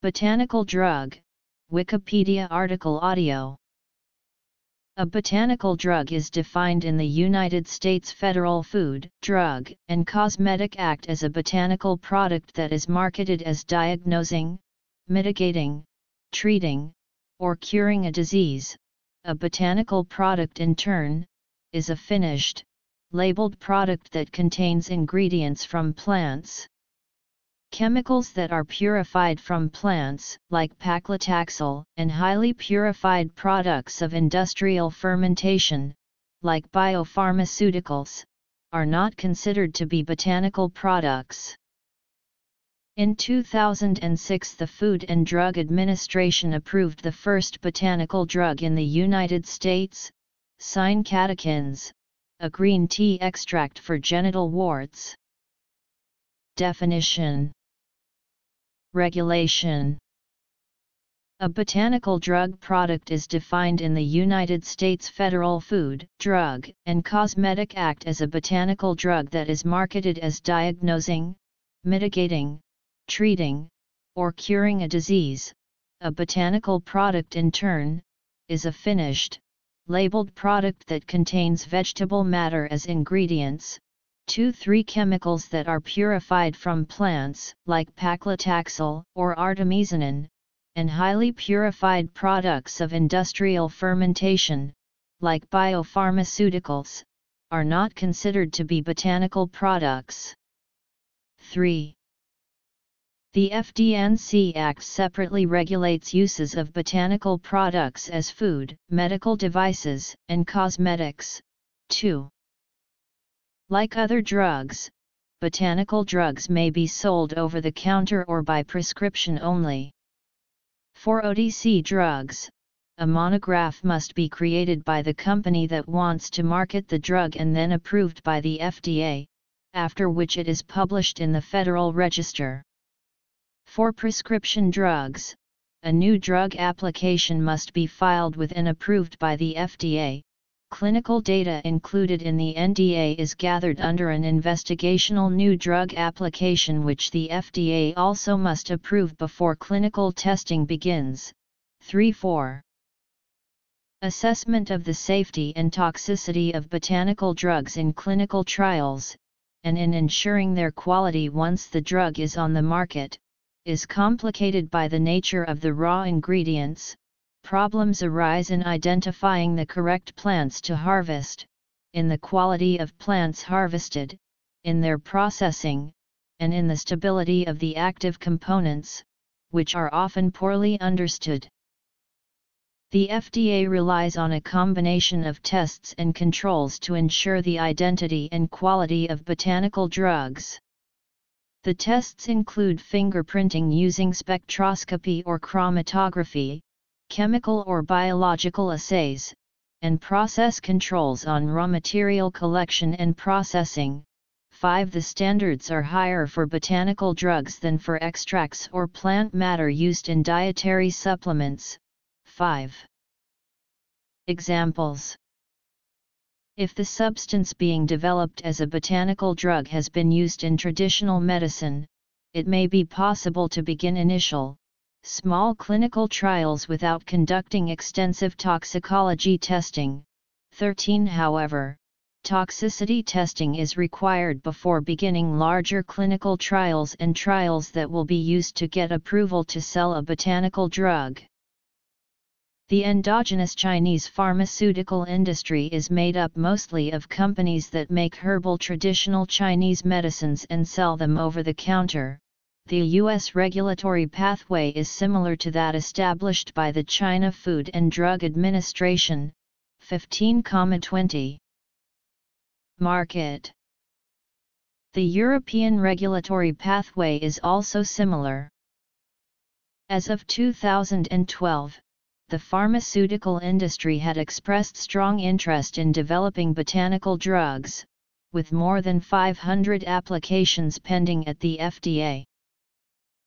Botanical drug, Wikipedia article audio. A botanical drug is defined in the United States Federal Food, Drug, and Cosmetic Act as a botanical product that is marketed as diagnosing, mitigating, treating, or curing a disease. A botanical product in turn, is a finished, labeled product that contains ingredients from plants. Chemicals that are purified from plants, like paclitaxel, and highly purified products of industrial fermentation, like biopharmaceuticals, are not considered to be botanical products. In 2006 the Food and Drug Administration approved the first botanical drug in the United States, Sine a green tea extract for genital warts. Definition Regulation A botanical drug product is defined in the United States Federal Food, Drug, and Cosmetic Act as a botanical drug that is marketed as diagnosing, mitigating, treating, or curing a disease. A botanical product in turn, is a finished, labeled product that contains vegetable matter as ingredients, 2-3 chemicals that are purified from plants, like paclitaxel or artemisinin, and highly purified products of industrial fermentation, like biopharmaceuticals, are not considered to be botanical products. 3. The FD&C Act separately regulates uses of botanical products as food, medical devices, and cosmetics. 2. Like other drugs, botanical drugs may be sold over the counter or by prescription only. For OTC drugs, a monograph must be created by the company that wants to market the drug and then approved by the FDA, after which it is published in the Federal Register. For prescription drugs, a new drug application must be filed with and approved by the FDA, Clinical data included in the NDA is gathered under an investigational new drug application which the FDA also must approve before clinical testing begins. 3-4 Assessment of the safety and toxicity of botanical drugs in clinical trials, and in ensuring their quality once the drug is on the market, is complicated by the nature of the raw ingredients, Problems arise in identifying the correct plants to harvest, in the quality of plants harvested, in their processing, and in the stability of the active components, which are often poorly understood. The FDA relies on a combination of tests and controls to ensure the identity and quality of botanical drugs. The tests include fingerprinting using spectroscopy or chromatography, chemical or biological assays, and process controls on raw material collection and processing. 5. The standards are higher for botanical drugs than for extracts or plant matter used in dietary supplements. 5. Examples If the substance being developed as a botanical drug has been used in traditional medicine, it may be possible to begin initial, small clinical trials without conducting extensive toxicology testing. 13 However, toxicity testing is required before beginning larger clinical trials and trials that will be used to get approval to sell a botanical drug. The endogenous Chinese pharmaceutical industry is made up mostly of companies that make herbal traditional Chinese medicines and sell them over the counter, the U.S. regulatory pathway is similar to that established by the China Food and Drug Administration, 15,20. Market The European regulatory pathway is also similar. As of 2012, the pharmaceutical industry had expressed strong interest in developing botanical drugs, with more than 500 applications pending at the FDA.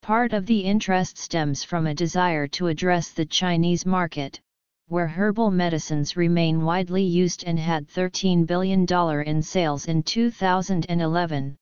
Part of the interest stems from a desire to address the Chinese market, where herbal medicines remain widely used and had $13 billion in sales in 2011.